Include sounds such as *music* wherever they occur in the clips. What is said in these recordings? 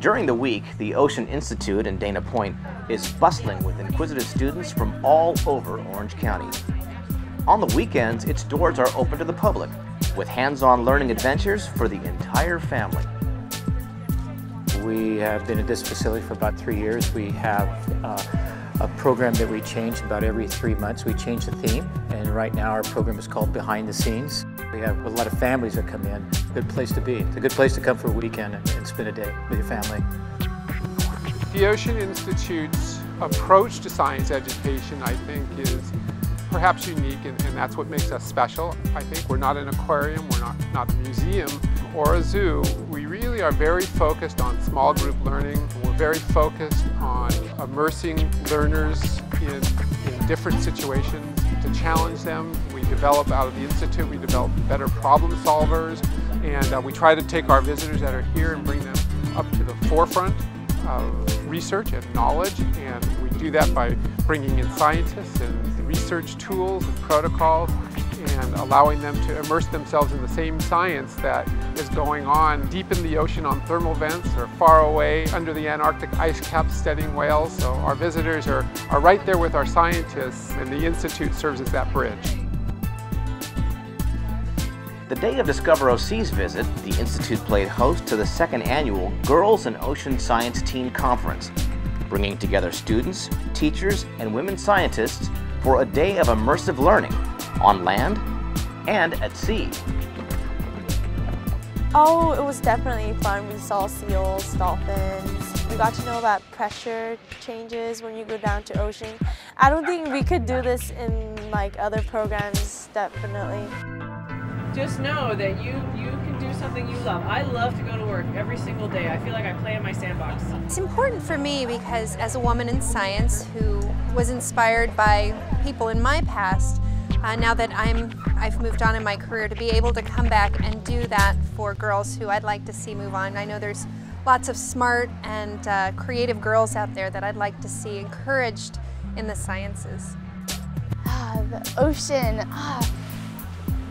During the week, the Ocean Institute in Dana Point is bustling with inquisitive students from all over Orange County. On the weekends, its doors are open to the public with hands-on learning adventures for the entire family. We have been at this facility for about three years. We have uh, a program that we change about every three months. We change the theme, and right now our program is called Behind the Scenes. We have a lot of families that come in. Good place to be. It's a good place to come for a weekend and, spend a day with your family. The Ocean Institute's approach to science education, I think, is perhaps unique, and, and, that's what makes us special. I think we're not an aquarium, we're not, not a museum or a zoo. We really are very focused on small group learning. Very focused on immersing learners in, in different situations to challenge them. We develop out of the Institute, we develop better problem solvers, and uh, we try to take our visitors that are here and bring them up to the forefront of research and knowledge, and we do that by bringing in scientists and research tools and protocols and allowing them to immerse themselves in the same science that is going on deep in the ocean on thermal vents or far away under the Antarctic ice caps studying whales. So our visitors are, are right there with our scientists and the Institute serves as that bridge. The day of Discover OC's visit, the Institute played host to the second annual Girls in Ocean Science Teen Conference, bringing together students, teachers, and women scientists for a day of immersive learning on land and at sea. Oh, it was definitely fun. We saw seals, dolphins. We got to know about pressure changes when you go down to ocean. I don't think we could do this in like other programs, definitely. Just know that you, you can do something you love. I love to go to work every single day. I feel like I play in my sandbox. It's important for me because as a woman in science who was inspired by people in my past, uh, now that I'm, I've moved on in my career, to be able to come back and do that for girls who I'd like to see move on. I know there's lots of smart and uh, creative girls out there that I'd like to see encouraged in the sciences. Ah, the ocean, ah,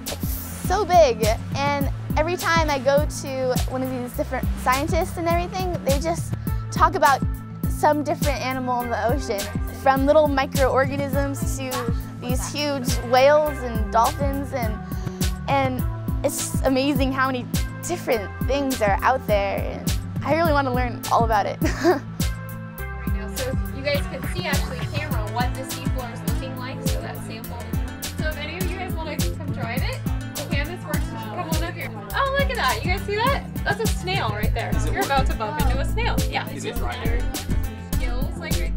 it's so big and every time I go to one of these different scientists and everything, they just talk about some different animal in the ocean, from little microorganisms to these huge whales and dolphins and and it's amazing how many different things are out there and I really want to learn all about it. *laughs* right now, so you guys can see actually camera what the seafloor is looking like, so that sample. So if any of you guys want to come drive it, you can, this works, come on up here. Oh, look at that, you guys see that? That's a snail right there. You're about to bump into a snail. Yeah. Is it right Skills like right there.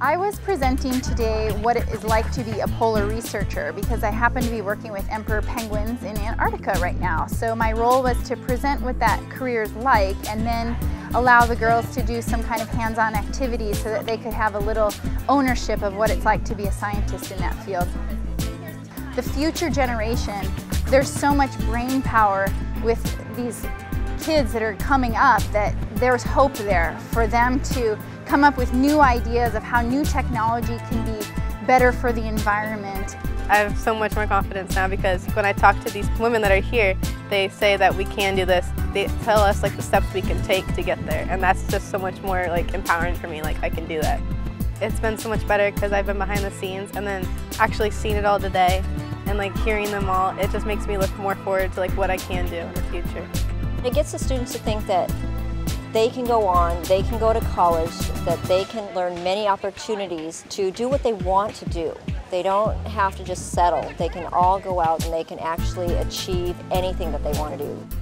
I was presenting today what it is like to be a polar researcher because I happen to be working with emperor penguins in Antarctica right now. So my role was to present what that career is like and then allow the girls to do some kind of hands-on activity so that they could have a little ownership of what it's like to be a scientist in that field. The future generation, there's so much brain power with these kids that are coming up that there's hope there for them to come up with new ideas of how new technology can be better for the environment. I have so much more confidence now because when I talk to these women that are here, they say that we can do this. They tell us like the steps we can take to get there and that's just so much more like empowering for me, like I can do that. It's been so much better because I've been behind the scenes and then actually seen it all today and like hearing them all, it just makes me look more forward to like what I can do in the future. It gets the students to think that they can go on, they can go to college, that they can learn many opportunities to do what they want to do. They don't have to just settle. They can all go out and they can actually achieve anything that they want to do.